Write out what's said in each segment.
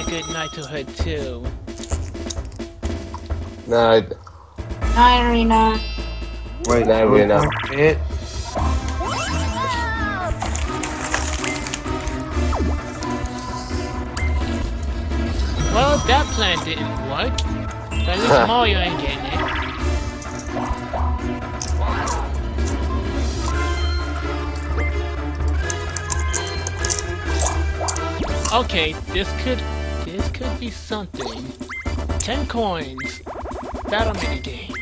a good night to her too. No, Night, Arena. Wait, No, we're not. It. Well, that plan didn't work. But at least Mario ain't getting eh? it. Okay, this could this could be something. Ten coins. Battle mini game.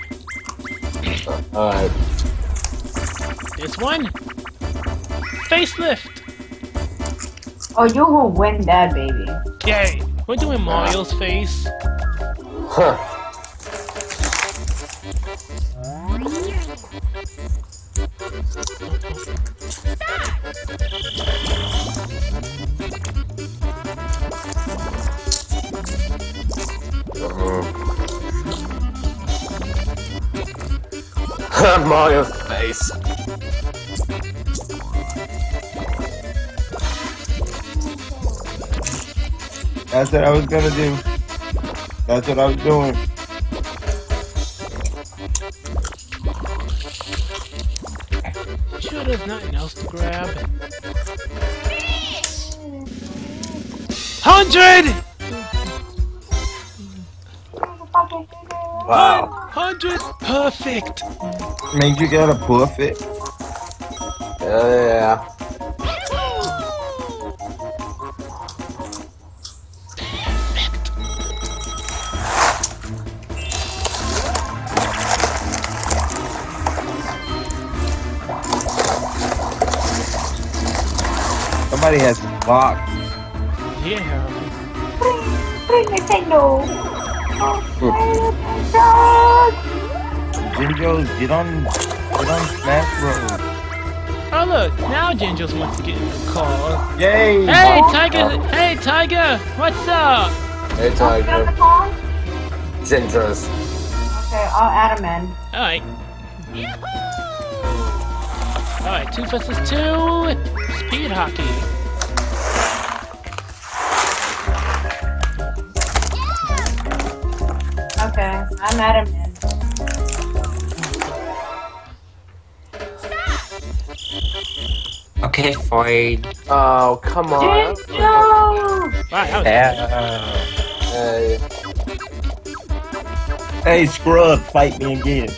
alright. This one. Facelift. Oh, you will win that, baby. Yay! We're doing Mario's face. Huh. Mario's face. That's what I was gonna do. That's what I was doing. Sure, there's nothing else to grab. Hundred! Wow. Hundred! Perfect! Made you get a perfect. Yeah, yeah. Somebody has blocked. Yeah. Bring bring Nintendo. Jinjo, get on, get on Smash Bros. Oh look, now Ginger's wants to get in the car. Yay! Hey Tiger! Hey Tiger! What's up? Hey, Get on the Tiger. call? Ginger's. Okay, I'll add him in. Alright. Alright, two versus two. Speed hockey. I'm at him. Okay, fine. Oh, come on. Jinjo! Wow, that was Yeah. Hey. Hey, Scrub, fight me again.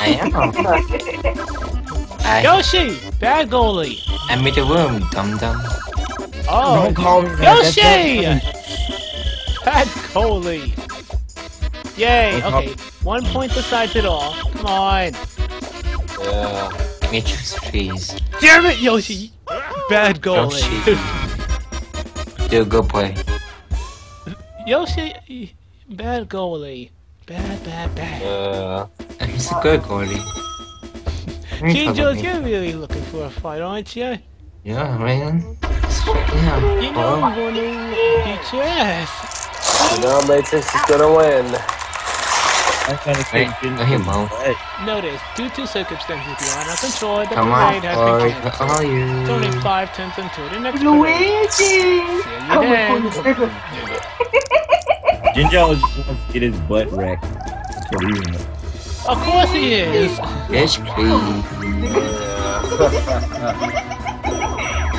I am. I, Yoshi! Bad goalie! I'm in the room, dum dum. Oh, Don't call me Yoshi! not Bad goalie! Yay! Don't call- Okay, one point decides it all. Come on! Yeah. Let me choose please. Damn it, Yoshi! Bad goalie! Yoshi. Do a good play. Yoshi! Bad goalie. Bad, bad, bad. Uh, yeah. And he's a good goalie. Jinjos, you're really looking for a fight, aren't you? Yeah, man. Yeah. You know Oh. I'm gonna beat your ass. You know, Matrix is gonna win. I'm trying to Wait, say Jinjo. no, he won't. What? Notice, due to circumstances beyond our control, the Come on, parade has boy. been Where canceled. are you? Donate five tenths until the next parade. Luigi! See you then. Jinjo just wants to get his butt wrecked. That's what he wants. Of course he is. Yes, please. Yeah.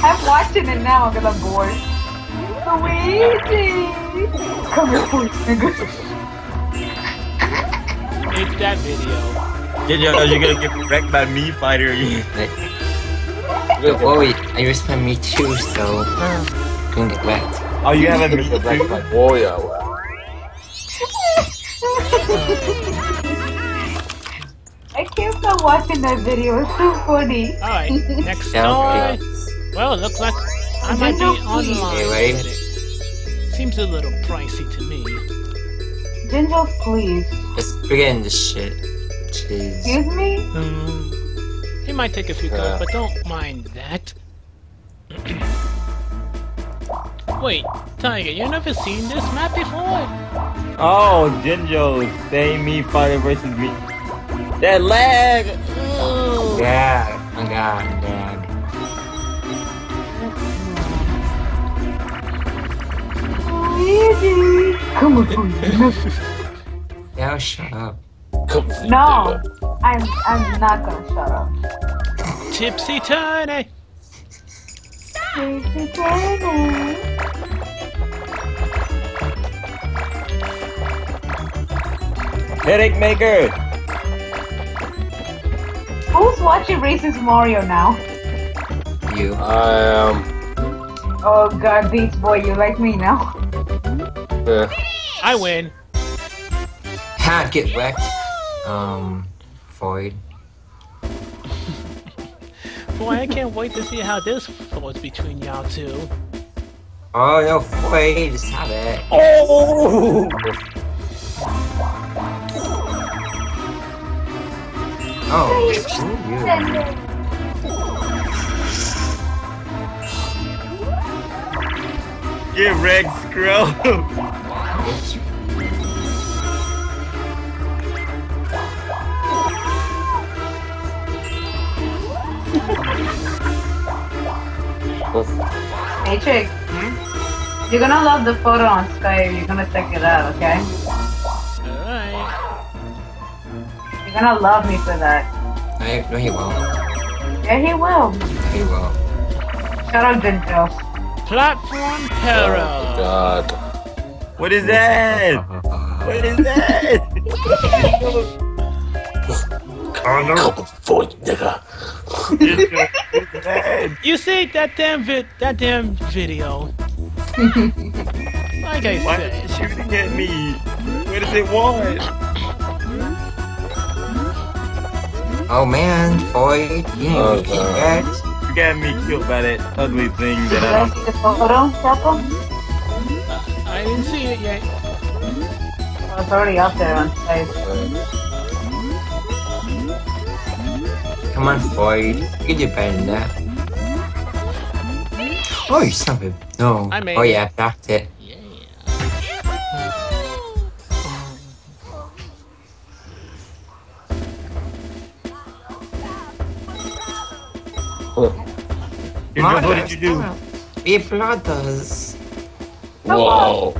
I'm watching it now because I'm bored. Luigi! Come here, please, nigga. It's that video. Jinjo, you know you're gonna get wrecked by me fighter again. Oh wait, I respect me too, so don't get wrecked. Oh, you haven't It's been a wreck like Wario. I can't stop watching that video. It's so funny. Alright, next Yeah, story. Well, it looks like I might be on the line. Okay, ready? with it. Seems a little pricey to me. Jinjo, please. Let's begin this shit. Jeez. Excuse me? Um, it might take a few Yeah. goes, but don't mind that. Wait, Tiger, you never seen this map before? Oh, Jinjo, say me fighter versus me. That lag! Ugh. Yeah, my god, dad. Luigi! Come on, Yeah, shut up. Come No, I'm I'm not gonna shut up. Tipsy Tourney. Luigi Turner. Headache maker. Who's watching Racist Mario now? You. I am. Oh god, Beats Boy, you like me now? Yeah. I win. Ha, get wrecked. Um, Void. Boy, I can't wait to see how this falls between y'all two. Oh no, Void, stop it. Oh! Oh, you. Get wrecked, scrub. Hey chick, hmm? you're gonna love the photo on Skype. You're gonna check it out, okay? Alright. You're gonna love me for that. No, no, he won't. Yeah, he will. No, he won't. Shut up, Jinjo. Platform Oh God. What is that? What is that? No. Come nigga. What is that? You see that damn vid that damn video. like I Why said. is it shooting at me? What does it want? Oh man, boy, you need Oh, to keep that. You got me killed by that ugly thing You that I don't. the photo, Shepard? I didn't see it yet. Oh, it's already up there on Skype. Come on, Void. You can do better than that. Oh, you son of a... No. I made oh yeah, I backed it. Yeah. You know, what did you do? We brothers. Whoa.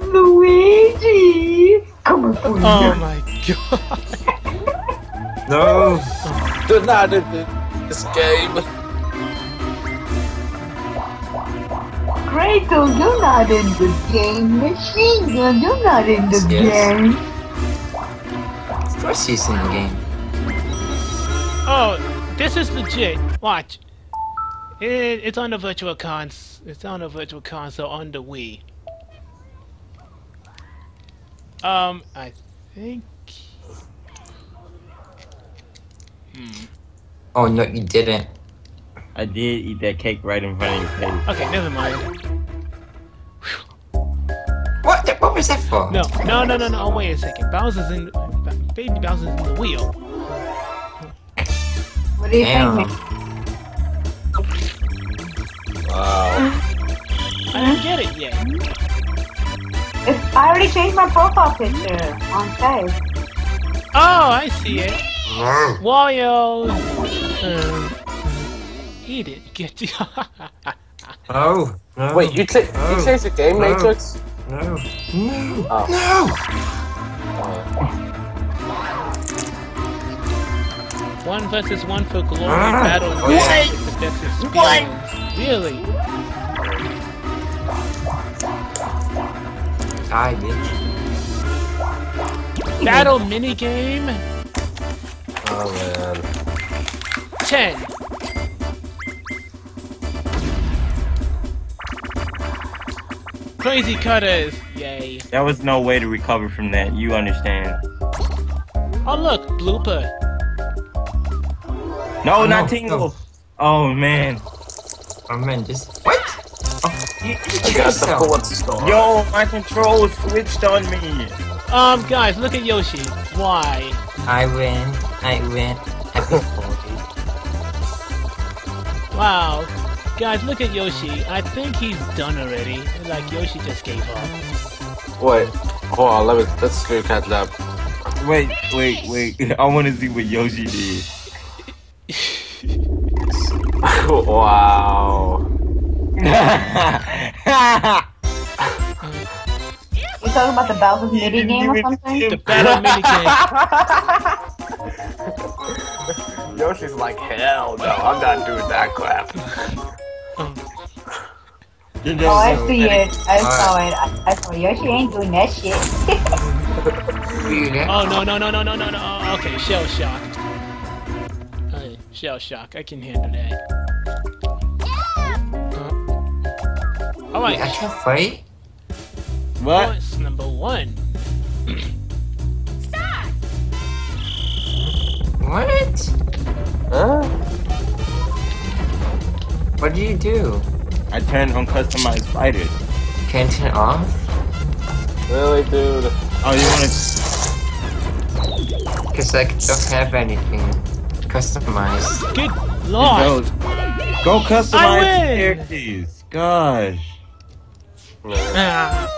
Luigi! Come on, Luigi. Oh my god. No. Do not in this game. Kratos, you're not in the game. Machine Gun, you're not in the Yes. game. Of course he's in the game. Oh, this is legit. Watch. It, it's on the virtual cons. It's on the virtual console on the Wii. Um, I think. Hmm. Oh no, you didn't. I did eat that cake right in front of your face. Okay, never mind. What? The, what was that for? No, no, no, no, no. Oh, wait a second. Bowser's in. Baby Bowser's in the wheel. What do you Damn. think? Wow. I get it yet. It's, I already changed my profile picture on Skype. Oh, I see it. Wario. Um, he didn't get the. Oh. No. Wait, you, cl- Oh. you changed the game, Oh. Matrix? No. No. Oh. No. one versus one for glory Ah, battle. oh, yeah. It's the best. Really? Die, bitch. Battle minigame Oh man. 10. Crazy cutters. Yay. There was no way to recover from that. You understand? Oh look, blooper. No, Oh, not no, Tingle. no. Oh man. Oh man, just what? You, you I cheated got the fourth star. Yo, my control switched on me. Um, guys, look at Yoshi. Why? I win. I win. Happy party. Wow. Guys, look at Yoshi. I think he's done already. Like Yoshi just gave up. Wait. Hold on, let me. Let's do cat lab. Wait, wait, wait. I want to see what Yoshi did. wow. You talking about the Bowser's mini game or something? The something? battle minigame. Yoshi's like, hell no, I'm not doing that crap. Jinjo's Oh, I see it. I saw it. I, I saw Yoshi ain't doing that shit. Oh no no no no no no no. Okay, shell shock. Hey, shell shock. I can handle that. Wait, I right. can't fight? What? Points number one. Stop! What? Huh? What do you do? I turned on customized fighters. Can't turn it off? Really, dude? Oh, you wanna? Cause I don't have anything customized. Good lord. Go, go I customize win! the characters. Gosh. I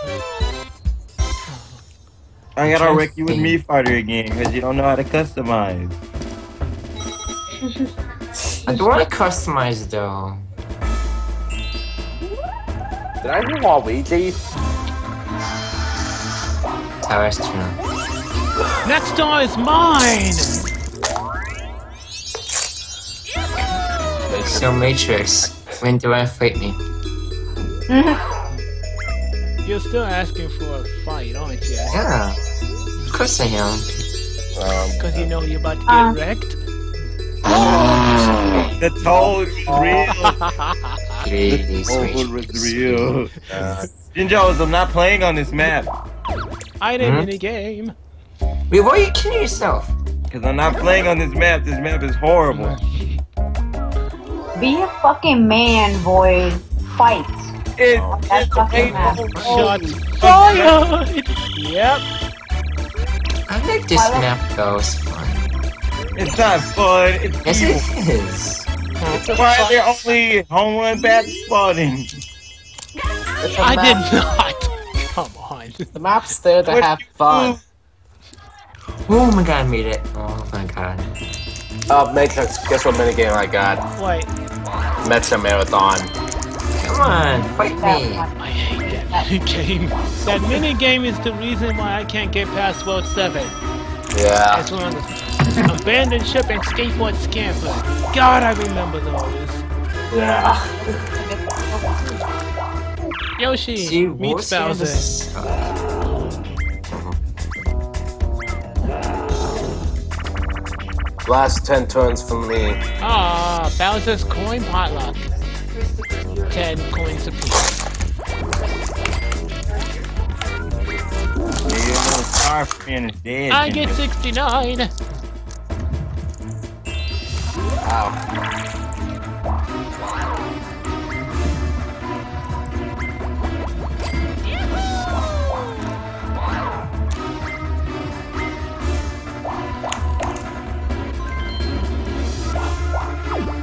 gotta wreck you with me fighter again because you don't know how to customize. I don't want to customize though. Did I hear Waluigi? Tower's turn. Next star is mine. So Matrix, when do I fight me? You're still asking for a fight, aren't you? Yeah. Of course I am. Um, Because you know you're about to get Uh. wrecked. The toad is real. Really The sweet. toad real. uh, Jinjos, I'm not playing on this map I did Hmm? in the game. Wait, why are you killing yourself? because I'm not playing on this map. This map is horrible. Be a fucking man, boy. Fight. It, That's fucking mad. Shots fired. Yep. I think this map though, it's fun. it's not fun. It's Yes evil. it is. Why are there only home run bats spawning? I map. did not. Come on. The map's there to What have fun. Oh my god, I made it. Oh my god. Uh, Matrix, guess what minigame I got? Wait, Mecha Marathon. Come on, fight me. I hate that mini game. That mini game is the reason why I can't get past World 7. Yeah. As long as abandoned ship and skateboard scamper. God, I remember those. Yeah. Yoshi See, meets the of Bowser. this? Last 10 turns from me. Ah, Bowser's coin potluck. 10 coins apiece. Yeah, your little star fan is dead. I get 69. Ow.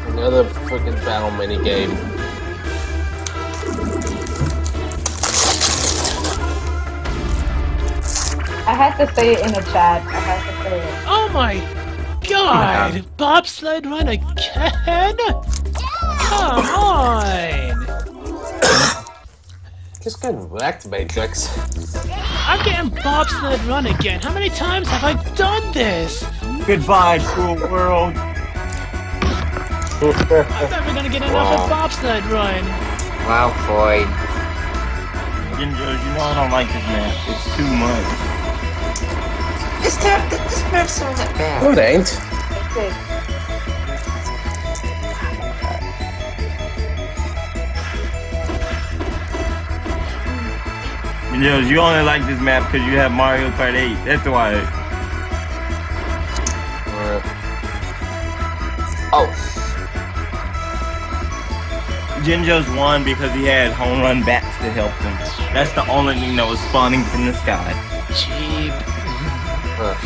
Another freaking battle minigame. I to say it in the chat. I had to say it. Oh my god! Bobsled run again? Come on! Just getting wrecked, Matrix. I'm getting bobsled run again. How many times have I done this? Goodbye, cruel world. I'm never gonna get enough Wow. of bobsled run. Wow, Floyd. Jinjos, you know I don't like this map. It's too much. This map, this map's not that bad. No, it ain't. That's it. Jinjos, you only like this map because you have Mario Kart 8. That's why. Uh, Oh, Jinjos won because he had home run bats to help him. That's the only thing that was spawning from the sky. Cheap.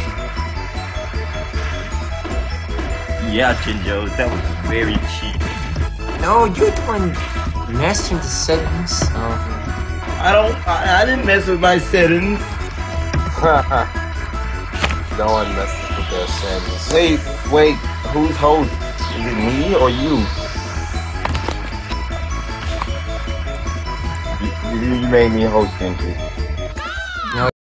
Yeah, Jinjos, that was very cheap. No, you're the one messing the settings. Oh. I don't. I, I didn't mess with my settings. no one messes with their sins. Wait, wait. Who's host? Is it me or you? You, you made me host Genji.